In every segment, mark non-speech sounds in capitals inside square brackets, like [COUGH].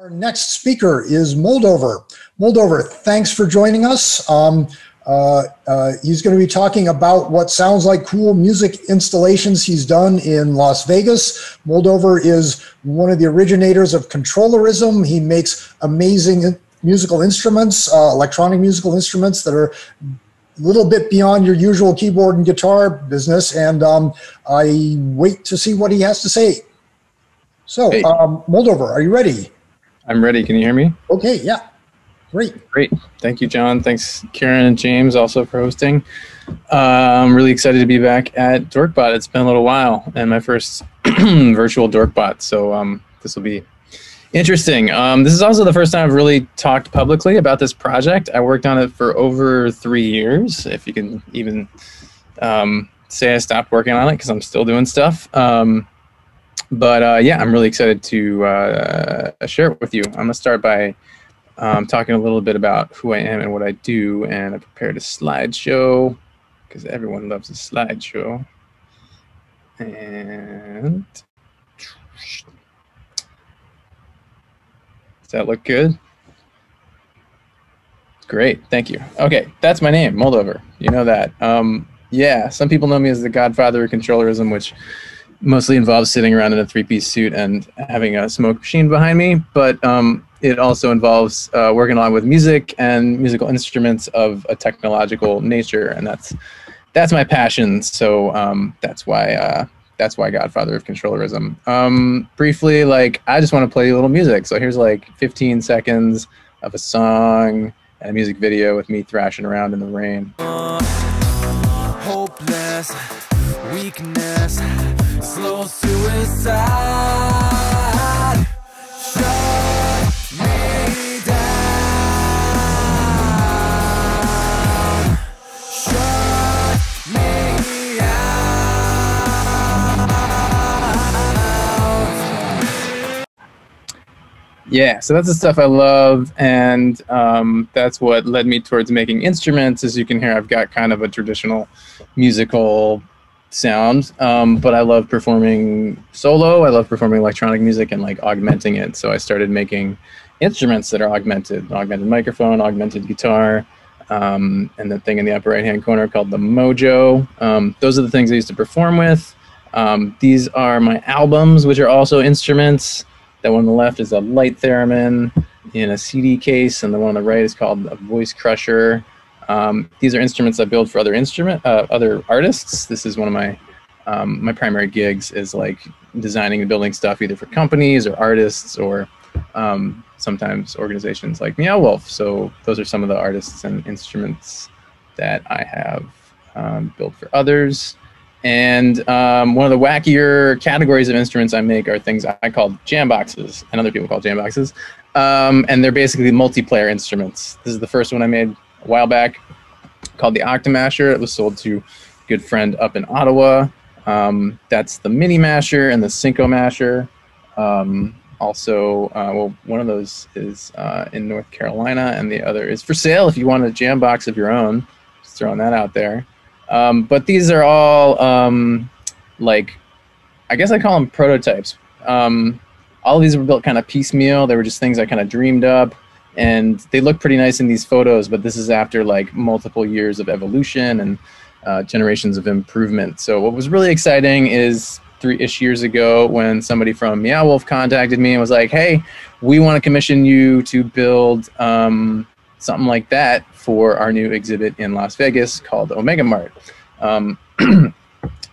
Our next speaker is Moldover. Moldover, thanks for joining us. Um, uh, uh, he's going to be talking about what sounds like cool music installations he's done in Las Vegas. Moldover is one of the originators of controllerism. He makes amazing musical instruments, uh, electronic musical instruments that are a little bit beyond your usual keyboard and guitar business. And um, I wait to see what he has to say. So, hey. um, Moldover, are you ready? I'm ready. Can you hear me? Okay, yeah. Great. Great. Thank you, Jon. Thanks, Karen and James, also for hosting. Uh, I'm really excited to be back at Dorkbot. It's been a little while, and my first [CLEARS THROAT] virtual Dorkbot. So um, this will be interesting. Um, this is also the first time I've really talked publicly about this project. I worked on it for over three years, if you can even um, say I stopped working on it because I'm still doing stuff. Um, but uh, yeah, I'm really excited to uh, share it with you. I'm to start by um, talking a little bit about who I am and what I do, and I prepared a slideshow because everyone loves a slideshow. And does that look good? Great, thank you. Okay, that's my name, Moldover. You know that. Um, yeah, some people know me as the godfather of controllerism, which mostly involves sitting around in a three-piece suit and having a smoke machine behind me, but um, it also involves uh, working along with music and musical instruments of a technological nature, and that's that's my passion. So um, that's why uh, that's why Godfather of Controllerism. Um, briefly, like I just want to play a little music. So here's like 15 seconds of a song and a music video with me thrashing around in the rain. Uh, hopeless weakness slow suicide Shut me down Shut me out Yeah, so that's the stuff I love, and um, that's what led me towards making instruments. As you can hear, I've got kind of a traditional musical sound um, but i love performing solo. I love performing electronic music and like augmenting it. So i started making instruments that are augmented augmented microphone augmented guitar um, and the thing in the upper right hand corner called the mojo. Um, those are the things i used to perform with. Um, these are my albums which are also instruments. That one on the left is a light theremin in a cd case and the one on the right is called a voice crusher um, these are instruments I build for other instrument, uh, other artists. This is one of my um, my primary gigs is like designing and building stuff either for companies or artists or um, sometimes organizations like Meow Wolf. So those are some of the artists and instruments that I have um, built for others. And um, one of the wackier categories of instruments I make are things I call jam boxes, and other people call jam boxes. Um, and they're basically multiplayer instruments. This is the first one I made a while back called the Octamasher. It was sold to a good friend up in Ottawa. Um, that's the Mini Masher and the Cinco Masher. Um, also, uh, well, one of those is uh, in North Carolina, and the other is for sale if you want a jam box of your own. Just throwing that out there. Um, but these are all um, like, I guess I call them prototypes. Um, all of these were built kind of piecemeal. They were just things I kind of dreamed up and they look pretty nice in these photos but this is after like multiple years of evolution and uh, generations of improvement. So what was really exciting is three-ish years ago when somebody from meow wolf contacted me and was like hey we want to commission you to build um, something like that for our new exhibit in las vegas called omega mart. Um, [CLEARS THROAT]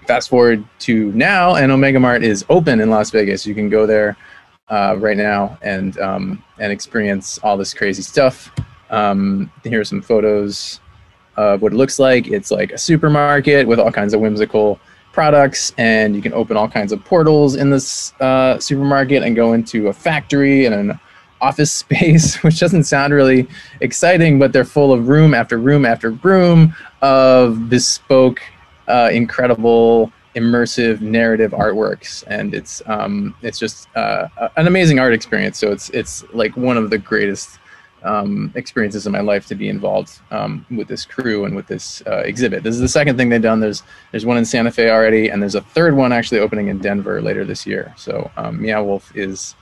fast forward to now and omega mart is open in las vegas. You can go there uh, right now and um, and experience all this crazy stuff. Um, here are some photos of what it looks like. It's like a supermarket with all kinds of whimsical products, and you can open all kinds of portals in this uh, supermarket and go into a factory and an office [LAUGHS] space, which doesn't sound really exciting, but they're full of room after room after room of bespoke, uh, incredible immersive narrative artworks, and it's um, it's just uh, an amazing art experience. So it's it's like one of the greatest um, experiences in my life to be involved um, with this crew and with this uh, exhibit. This is the second thing they've done. There's there's one in Santa Fe already, and there's a third one actually opening in Denver later this year. So um, Meow Wolf is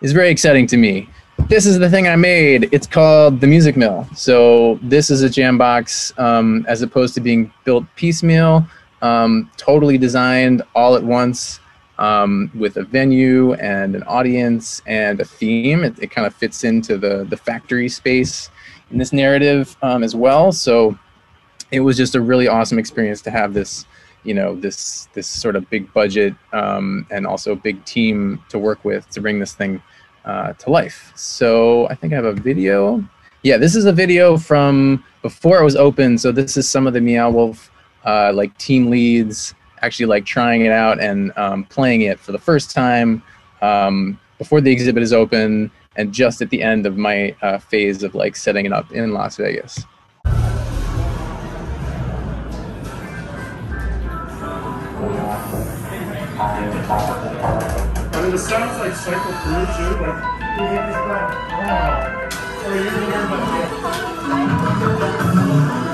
is very exciting to me. this is the thing I made. It's called the Music Mill. So this is a Jambox um, as opposed to being built piecemeal, um, totally designed all at once um, with a venue and an audience and a theme. It, it, kind of fits into the, the factory space in this narrative um, as well. So it was just a really awesome experience to have this you know this this sort of big budget um, and also big team to work with to bring this thing uh, to life. So I think I have a video. Yeah, this is a video from before it was open. So this is some of the Meow Wolf uh, like team leads actually like trying it out and um, playing it for the first time um, before the exhibit is open and just at the end of my uh, phase of like setting it up in Las Vegas. I mean, the sounds like cycle through too. Like, oh, you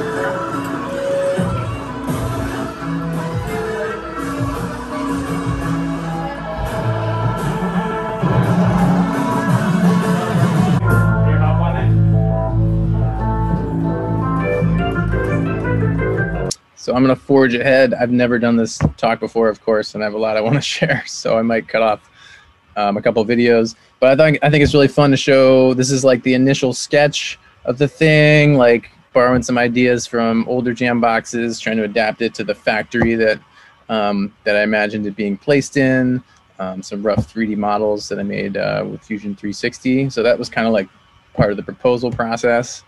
I'm going to forge ahead. I've never done this talk before, of course, and I have a lot I want to [LAUGHS] share. So I might cut off um, a couple videos. But I think I think it's really fun to show. This is like the initial sketch of the thing, like borrowing some ideas from older jam boxes, trying to adapt it to the factory that um, that I imagined it being placed in. Um, some rough 3D models that I made uh, with Fusion 360. So that was kind of like part of the proposal process.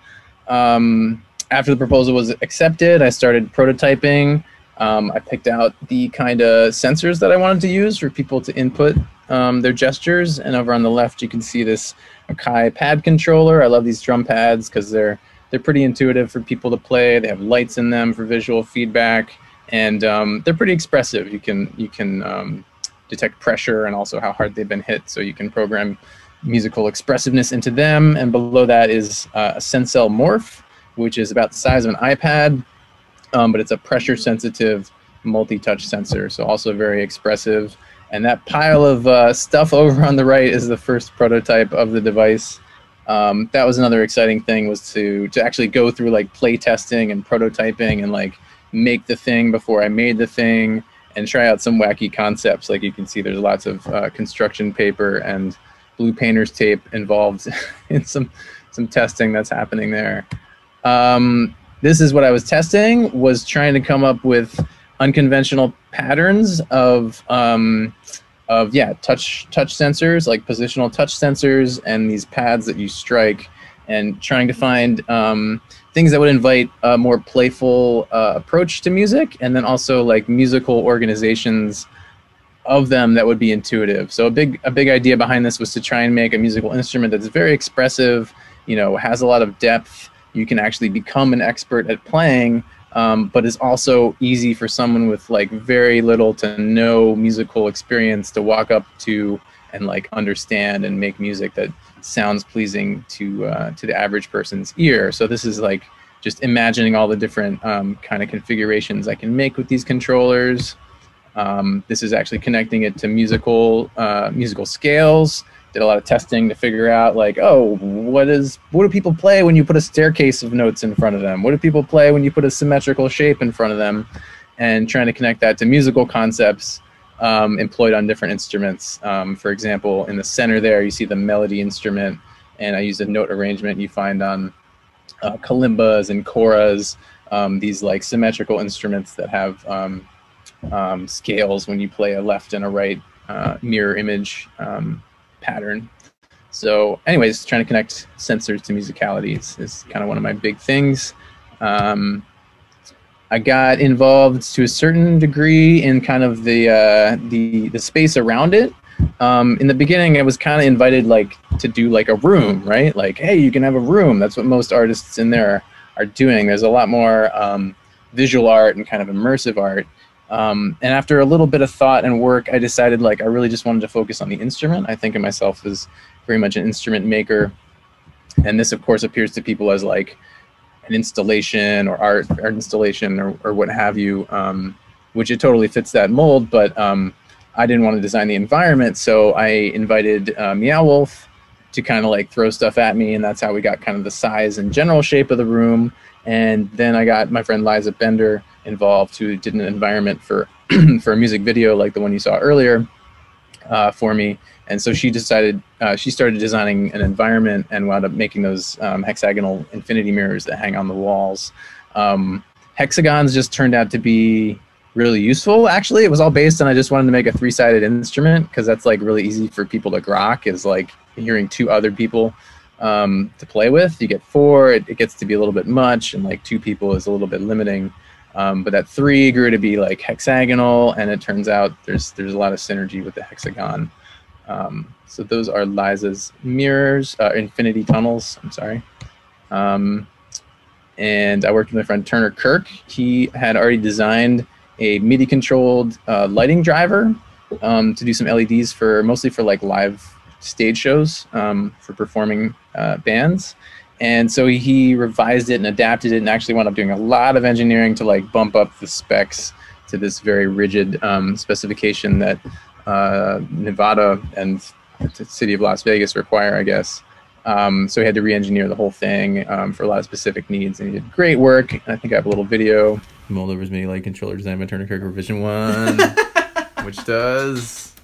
Um, after the proposal was accepted, I started prototyping. Um, I picked out the kind of sensors that I wanted to use for people to input um, their gestures. And over on the left, you can see this Akai pad controller. I love these drum pads because they're they're pretty intuitive for people to play. They have lights in them for visual feedback, and um, they're pretty expressive. You can you can um, detect pressure and also how hard they've been hit, so you can program musical expressiveness into them. And below that is uh, a Sensel Morph which is about the size of an iPad, um, but it's a pressure sensitive multi-touch sensor, so also very expressive. And that pile of uh, stuff over on the right is the first prototype of the device. Um, that was another exciting thing was to to actually go through like play testing and prototyping and like make the thing before I made the thing and try out some wacky concepts. Like you can see, there's lots of uh, construction paper and blue painter's tape involved [LAUGHS] in some some testing that's happening there. Um, this is what I was testing, was trying to come up with unconventional patterns of, um, of yeah, touch, touch sensors, like positional touch sensors and these pads that you strike and trying to find um, things that would invite a more playful uh, approach to music and then also like musical organizations of them that would be intuitive. So a big a big idea behind this was to try and make a musical instrument that's very expressive, you know, has a lot of depth you can actually become an expert at playing um, but is also easy for someone with like very little to no musical experience to walk up to and like understand and make music that sounds pleasing to uh, to the average person's ear. So this is like just imagining all the different um, kind of configurations I can make with these controllers. Um, this is actually connecting it to musical uh, musical scales did a lot of testing to figure out like, oh, what is what do people play when you put a staircase of notes in front of them? What do people play when you put a symmetrical shape in front of them? And trying to connect that to musical concepts um, employed on different instruments. Um, for example, in the center there, you see the melody instrument, and I used a note arrangement you find on uh, kalimbas and koras, um, these like symmetrical instruments that have um, um, scales when you play a left and a right uh, mirror image um, pattern. So, anyways, trying to connect sensors to musicality is, is kind of one of my big things. Um, I got involved to a certain degree in kind of the uh, the the space around it. Um, in the beginning, I was kind of invited like to do like a room, right? Like, hey, you can have a room. That's what most artists in there are doing. There's a lot more um, visual art and kind of immersive art. Um, and after a little bit of thought and work, I decided like I really just wanted to focus on the instrument. I think of myself as very much an instrument maker, and this of course appears to people as like an installation or art, art installation or, or what have you, um, which it totally fits that mold. But um, I didn't want to design the environment, so I invited uh, Meow Wolf to kind of like throw stuff at me, and that's how we got kind of the size and general shape of the room. And then I got my friend Liza Bender involved, who did an environment for [CLEARS THROAT] for a music video like the one you saw earlier uh, for me. And so she decided uh, she started designing an environment and wound up making those um, hexagonal infinity mirrors that hang on the walls. Um, hexagons just turned out to be really useful. Actually, it was all based on I just wanted to make a three-sided instrument because that's like really easy for people to grok. Is like hearing two other people um, to play with. You get four, it, it, gets to be a little bit much, and like two people is a little bit limiting. Um, but that three grew to be like hexagonal, and it turns out there's there's a lot of synergy with the hexagon. Um, so those are Liza's mirrors, uh, infinity tunnels. I'm sorry. Um, and I worked with my friend Turner Kirk. He had already designed a MIDI controlled uh, lighting driver um, to do some LEDs for mostly for like live stage shows um, for performing uh, bands. And so he revised it and adapted it and actually wound up doing a lot of engineering to like bump up the specs to this very rigid um, specification that uh, Nevada and the city of Las Vegas require, I guess. Um, so he had to re-engineer the whole thing um, for a lot of specific needs, and he did great work. I think I have a little video. Mold Moldover's MIDI light controller design by Turner Kirk Revision One, [LAUGHS] which does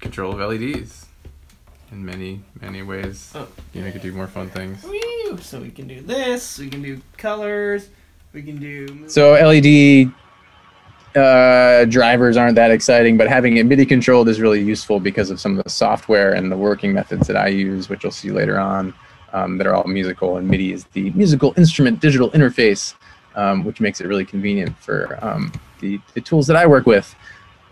control of LEDs in many many ways. Oh, you know, could do more fun things. So we can do this. We can do colors. We can do. So LED uh, drivers aren't that exciting, but having it MIDI controlled is really useful because of some of the software and the working methods that I use, which you'll see later on, um, that are all musical. And MIDI is the musical instrument digital interface, um, which makes it really convenient for um, the, the tools that I work with.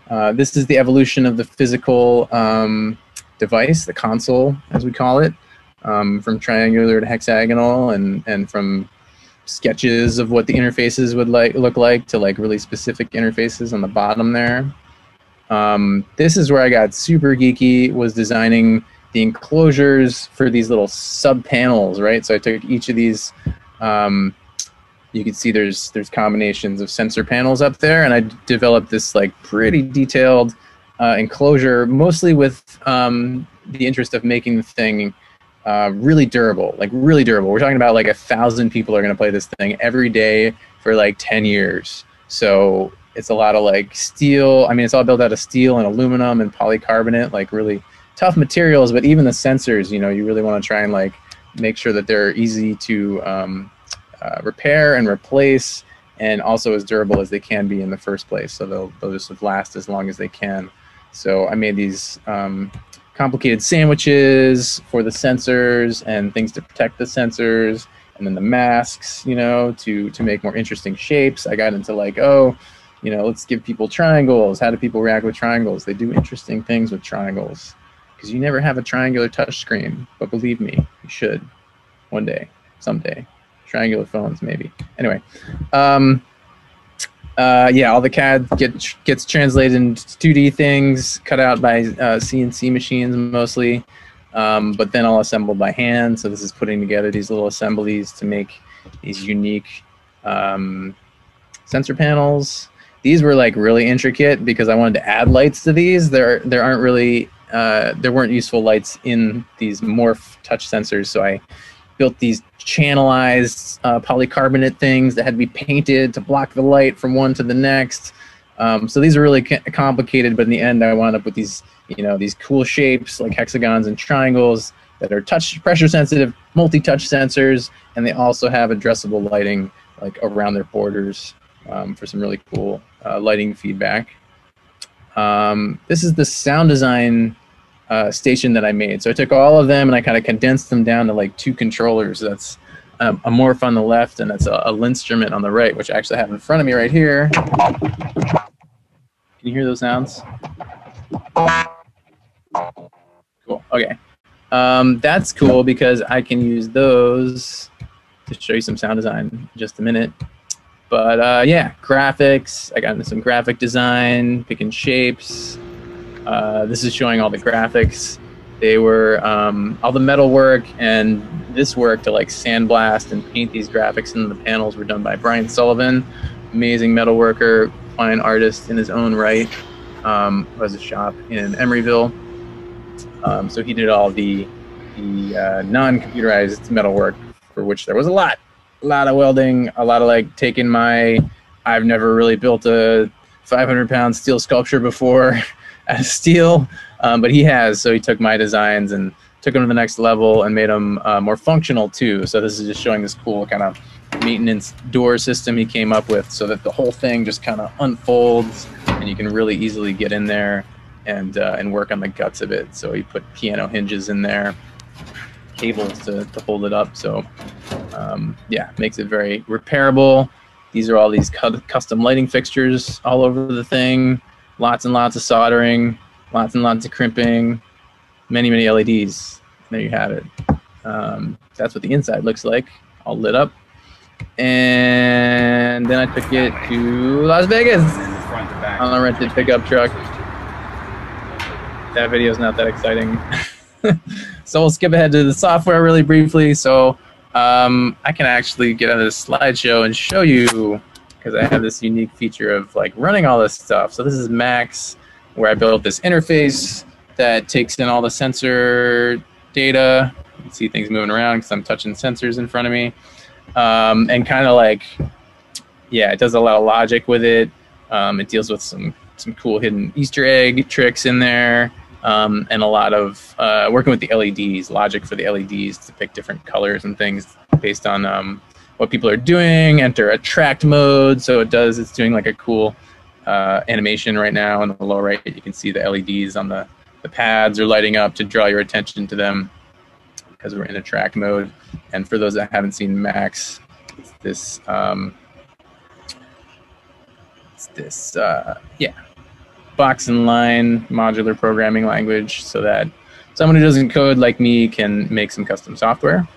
Uh, this is the evolution of the physical um, device, the console, as we call it, um, from triangular to hexagonal, and and from sketches of what the interfaces would like look like to like really specific interfaces on the bottom there. Um, this is where I got super geeky. Was designing the enclosures for these little sub panels, right? So I took each of these. Um, you can see there's there's combinations of sensor panels up there, and I developed this like pretty detailed uh, enclosure, mostly with um, the interest of making the thing uh, really durable, like really durable. We're talking about like a thousand people are going to play this thing every day for like 10 years. So it's a lot of like steel. I mean, it's all built out of steel and aluminum and polycarbonate, like really tough materials. But even the sensors, you know, you really want to try and like make sure that they're easy to um, uh, repair and replace and also as durable as they can be in the first place. So they'll, they'll just last as long as they can. So I made these um, complicated sandwiches for the sensors and things to protect the sensors and then the masks you know to to make more interesting shapes. I got into like oh you know let's give people triangles. How do people react with triangles? They do interesting things with triangles. Because you never have a triangular touch screen but believe me you should. One day. Someday. Triangular phones maybe. Anyway um, uh, yeah, all the CAD get, gets translated into 2D things, cut out by uh, CNC machines mostly, um, but then all assembled by hand. So this is putting together these little assemblies to make these unique um, sensor panels. These were like really intricate because I wanted to add lights to these. There, there aren't really, uh, there weren't useful lights in these morph touch sensors, so I built these channelized uh, polycarbonate things that had to be painted to block the light from one to the next. Um, so these are really complicated, but in the end, I wound up with these, you know, these cool shapes like hexagons and triangles that are touch pressure sensitive, multi-touch sensors, and they also have addressable lighting like around their borders um, for some really cool uh, lighting feedback. Um, this is the sound design uh, station that I made. So I took all of them and I kind of condensed them down to like two controllers. That's um, a morph on the left and that's a, a LinnStrument on the right, which I actually have in front of me right here. Can you hear those sounds? Cool. Okay. Um, that's cool because I can use those to show you some sound design in just a minute. But uh, yeah, graphics. I got into some graphic design, picking shapes. Uh, this is showing all the graphics. They were um, all the metal work and this work to like sandblast and paint these graphics and the panels were done by Brian Sullivan, amazing metal worker, fine artist in his own right, um, who has a shop in Emeryville. Um, so he did all the the uh, non-computerized metalwork, for which there was a lot, a lot of welding, a lot of like taking my. I've never really built a 500 pound steel sculpture before [LAUGHS] out [LAUGHS] of steel, um, but he has. So he took my designs and took them to the next level and made them uh, more functional too. So this is just showing this cool kind of maintenance door system he came up with, so that the whole thing just kind of unfolds and you can really easily get in there and uh, and work on the guts of it. So he put piano hinges in there, cables to, to hold it up. So um, yeah, makes it very repairable. These are all these cu- custom lighting fixtures all over the thing. Lots and lots of soldering, lots and lots of crimping, many many LEDs. There you have it. Um, that's what the inside looks like, all lit up. And then I took it to Las Vegas on a rented pickup truck that video is not that exciting. [LAUGHS] so we'll skip ahead to the software really briefly. So um, I can actually get on this slideshow and show you because I have this unique feature of like running all this stuff. So this is Max, where I built this interface that takes in all the sensor data. See things moving around because I'm touching sensors in front of me, um, and kind of like, yeah, it does a lot of logic with it. Um, it deals with some some cool hidden Easter egg tricks in there um, and a lot of uh, working with the LEDs, logic for the LEDs to pick different colors and things based on um, what people are doing. Enter attract mode, so it does. It's doing like a cool uh, animation right now in the lower right. You can see the LEDs on the the pads are lighting up to draw your attention to them because we're in attract mode. And for those that haven't seen Max, it's this um, it's this uh, yeah box and line modular programming language so that someone who doesn't code like me can make some custom software.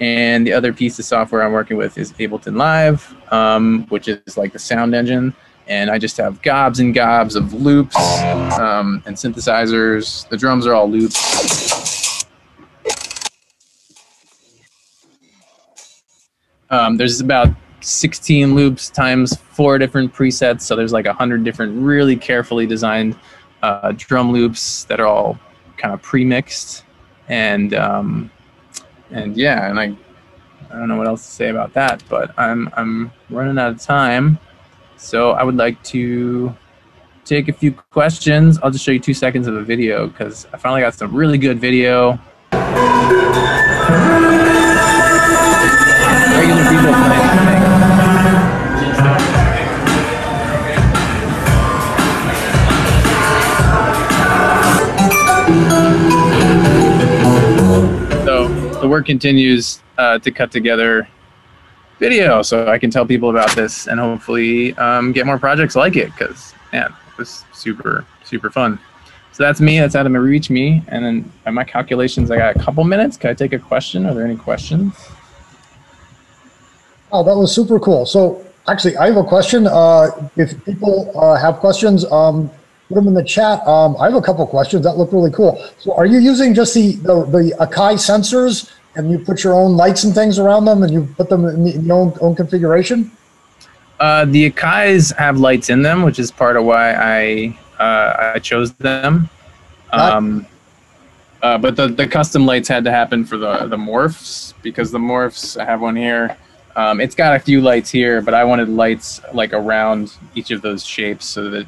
And the other piece of software I'm working with is Ableton Live, um, which is like the sound engine. And I just have gobs and gobs of loops um, and synthesizers. The drums are all loops. Um, there's about 16 loops times four different presets. So there's like a hundred different really carefully designed uh, drum loops that are all kind of pre-mixed, and um, and yeah, and I I don't know what else to say about that, but I'm I'm running out of time, so I would like to take a few questions. I'll just show you two seconds of a video because I finally got some really good video. Regular people playing. Work continues uh, to cut together video so I can tell people about this and hopefully um, get more projects like it because, man, it was super, super fun. So that's me. That's Adam reach me. And then by my calculations, I got a couple minutes. Can I take a question? Are there any questions? Oh, that was super cool. So actually, I have a question. Uh, if people uh, have questions, um, put them in the chat. Um, I have a couple questions that look really cool. So are you using just the, the, the Akai sensors and you put your own lights and things around them and you put them in your own, own configuration? Uh, the Akais have lights in them, which is part of why I uh, I chose them. Um, uh, but the, the custom lights had to happen for the, the morphs because the morphs, I have one here. Um, it's got a few lights here, but I wanted lights like around each of those shapes so that,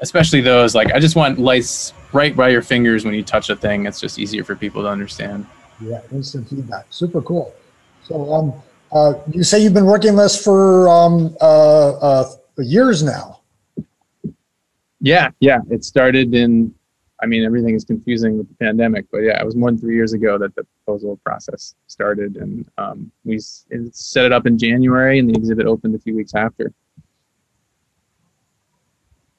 especially those, like I just want lights right by your fingers when you touch a thing. It's just easier for people to understand. Yeah, instant feedback. Super cool. So, um, uh, you say you've been working this for um, uh, uh, years now. Yeah, yeah. It started in, I mean, everything is confusing with the pandemic, but yeah, it was more than three years ago that the proposal process started, and um, we set it up in January, and the exhibit opened a few weeks after.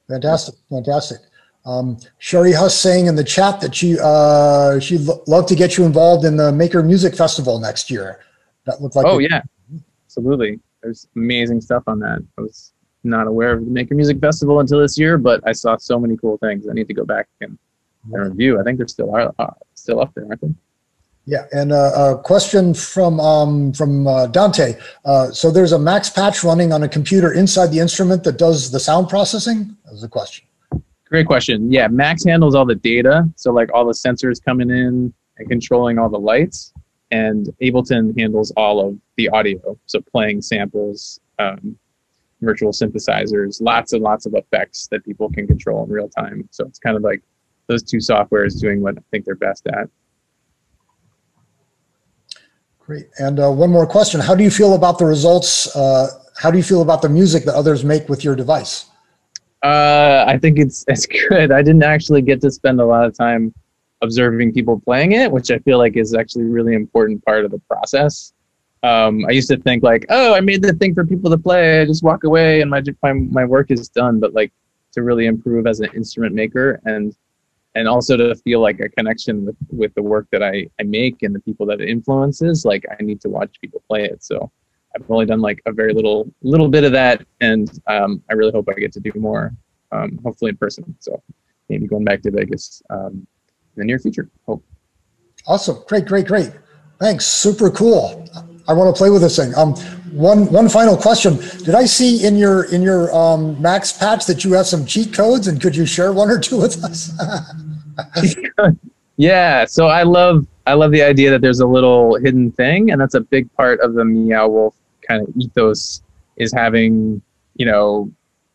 Fantastic, fantastic. Um, Sherry Huss saying in the chat that she uh, she'd love to get you involved in the Maker Music Festival next year. That looked like oh yeah, absolutely. There's amazing stuff on that. I was not aware of the Maker Music Festival until this year, but I saw so many cool things. I need to go back and, and review. I think they're still are uh, still up there, aren't they? Yeah, and uh, a question from um, from uh, Dante. Uh, so there's a Max patch running on a computer inside the instrument that does the sound processing. That was the question. Great question. Yeah, Max handles all the data. So like all the sensors coming in and controlling all the lights. And Ableton handles all of the audio, so playing samples, um, virtual synthesizers, lots and lots of effects that people can control in real time. So it's kind of like those two softwares doing what I think they're best at. Great. And uh, one more question. How do you feel about the results? Uh, how do you feel about the music that others make with your device? Uh, I think it's it's [LAUGHS] good. I didn't actually get to spend a lot of time observing people playing it, which I feel like is actually a really important part of the process. Um, I used to think like, oh, I made the thing for people to play. I just walk away and my my my work is done. But like to really improve as an instrument maker and and also to feel like a connection with with the work that I I make and the people that it influences, like I need to watch people play it. So I've only done like a very little little bit of that, and um, I really hope I get to do more, um, hopefully in person. So maybe going back to Vegas um, in the near future. Hope. Awesome! Great, great, great. Thanks. Super cool. I want to play with this thing. Um, one one final question. Did I see in your in your um, Max patch that you have some cheat codes, and could you share one or two with us? [LAUGHS] yeah. So I love I love the idea that there's a little hidden thing, and that's a big part of the Meow Wolf kind of ethos is having you know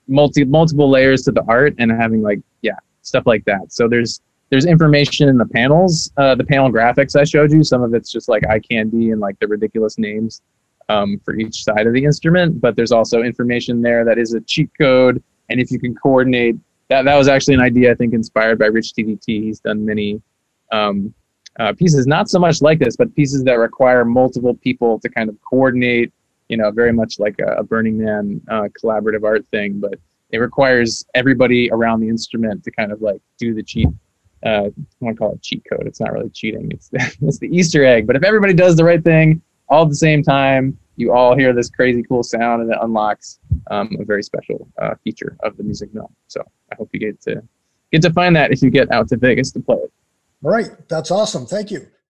multi multiple layers to the art and having like yeah stuff like that. So there's there's information in the panels uh, the panel graphics i showed you. Some of it's just like eye candy and like the ridiculous names um, for each side of the instrument but there's also information there that is a cheat code and if you can coordinate that that was actually an idea i think inspired by Rich DDT he's done many um, uh, pieces not so much like this but pieces that require multiple people to kind of coordinate you know, very much like a, a Burning Man uh, collaborative art thing, but it requires everybody around the instrument to kind of like do the cheat. Uh, I want to call it cheat code. It's not really cheating. It's the, [LAUGHS] it's the Easter egg. But if everybody does the right thing all at the same time, you all hear this crazy cool sound, and it unlocks um, a very special uh, feature of the music mill. So I hope you get to get to find that if you get out to Vegas to play it. All right, that's awesome. Thank you.